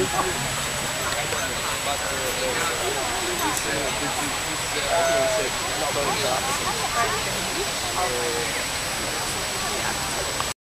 Uh,